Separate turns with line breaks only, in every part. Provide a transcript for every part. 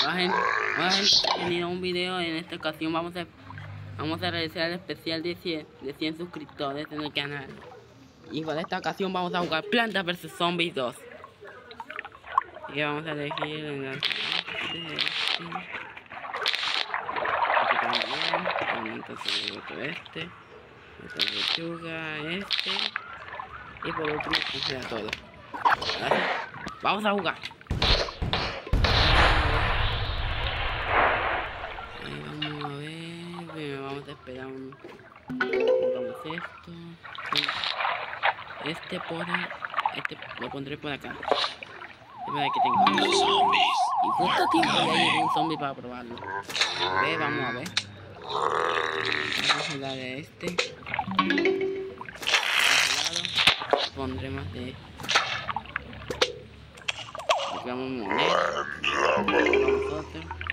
Gente, bienvenido a un video. En esta ocasión vamos a vamos a realizar el especial de 100, de 100 suscriptores en el canal. Y para esta ocasión vamos a jugar Plantas vs Zombies 2. Y vamos a elegir en la este, entonces otro este, esta lechuga, este y por último puse todo. Vamos a jugar. vamos a ver, un... Pongamos esto. Este por... Este lo pondré por acá. Para que tenga... Y justo tiempo hay un zombie para probarlo. A ver, vamos a ver. Vamos a dar de este. Pondré más de... Nosotros. Ya,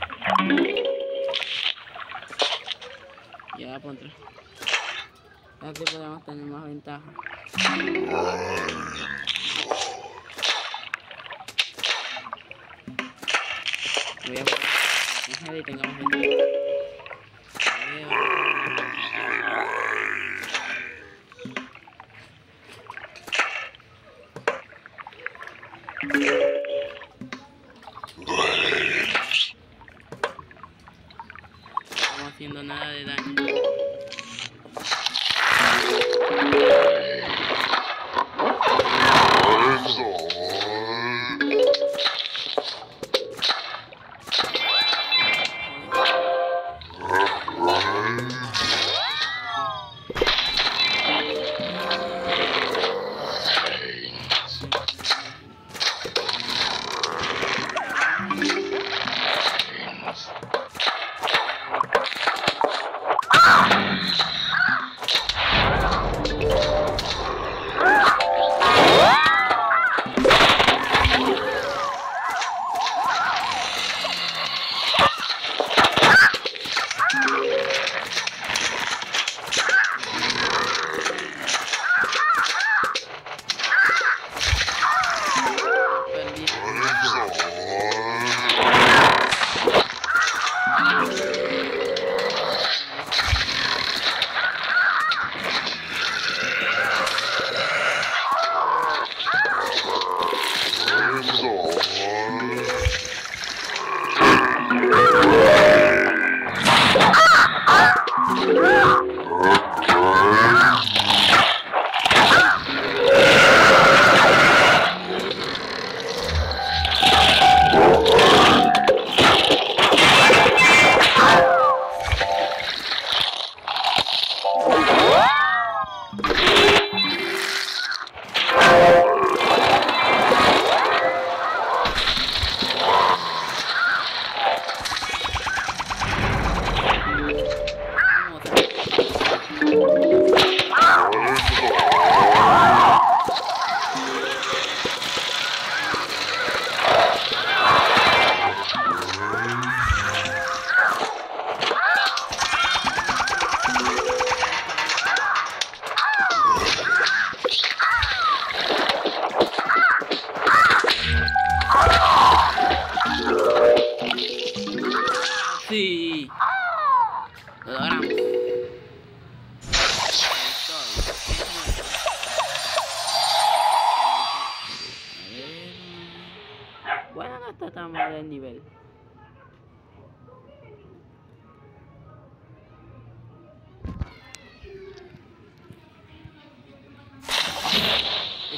pondré. Así podemos tener más ventaja. Voy a poner y tengamos ventaja.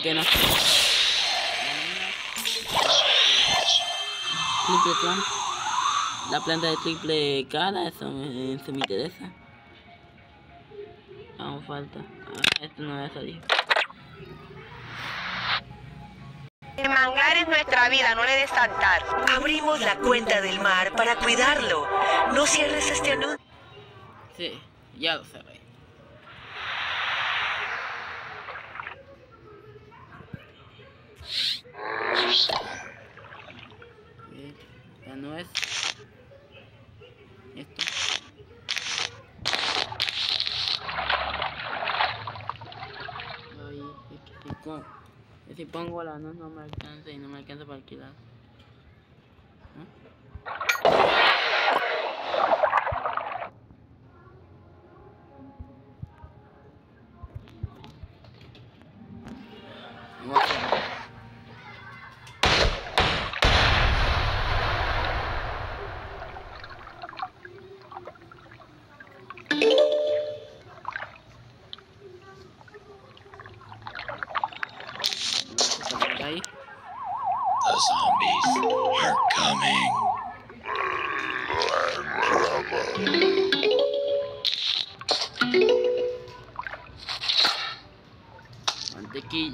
¿Y qué no? Triple plan. La planta de triple cara, eso me, eso me interesa. Aún falta. Ah, esto no va a salir.
El mangar es nuestra vida, no le des saltar.
Abrimos la cuenta del mar para cuidarlo. No cierres este anuncio.
Sí, ya lo cerré. Bien, Ya no es. Esto. Ay, es que si, con- si pongo la no, no me alcanza y no me alcanza para alquilar.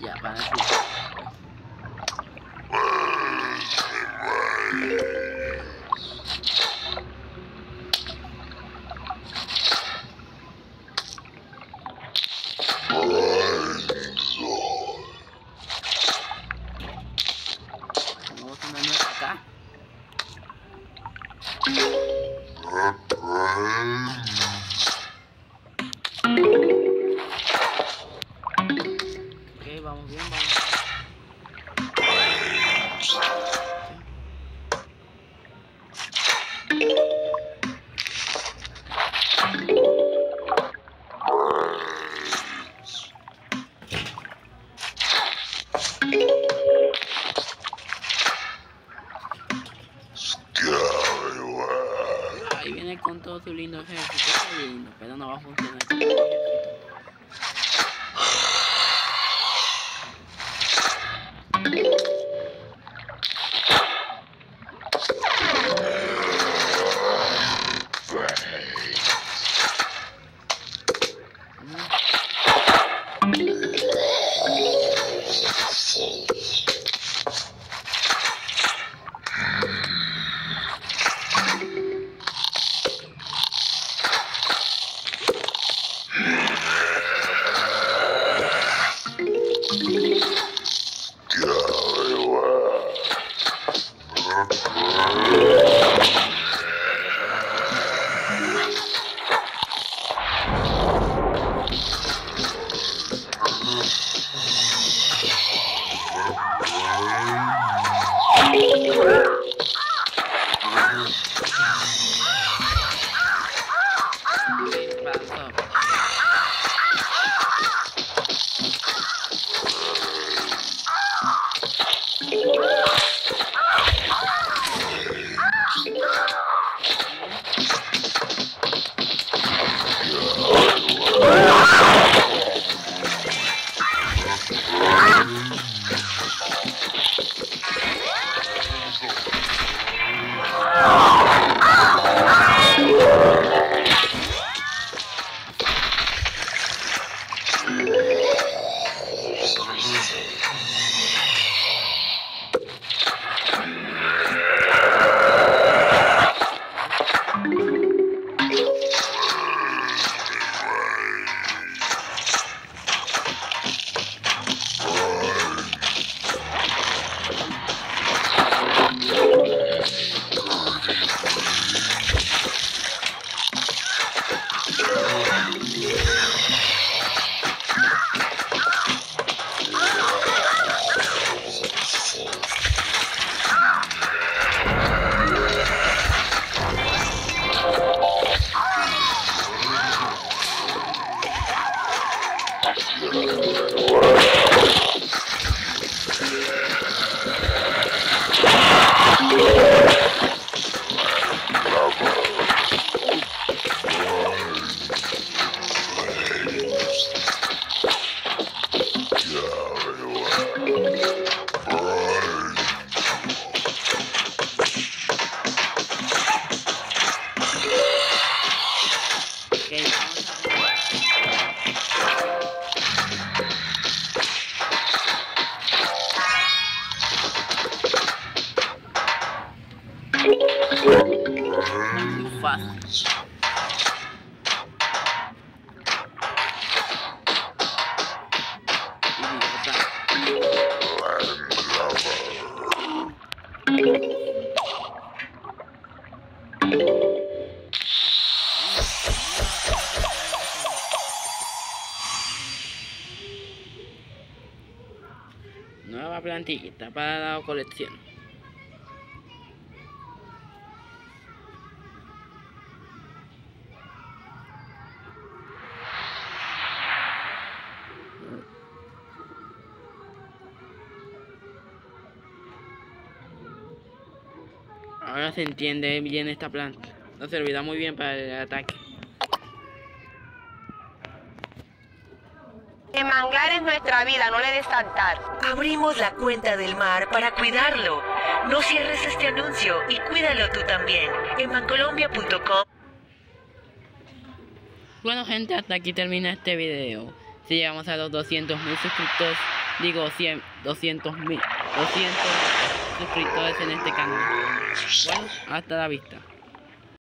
Mantequilla para ti. Vamos Ahí viene con todo su lindo ejército, pero no va a funcionar. Nueva plantillita para la colección. Ahora se entiende bien esta planta. Nos servirá muy bien para el ataque.
El manglar es nuestra vida, no le des saltar.
Abrimos la cuenta del mar para cuidarlo. No cierres este anuncio y cuídalo tú también en bancolombia.com.
Bueno gente, hasta aquí termina este video. Si llegamos a los 200 mil suscriptores, digo 100, 200 mil, 200 suscriptores en este canal. Bueno, hasta la vista.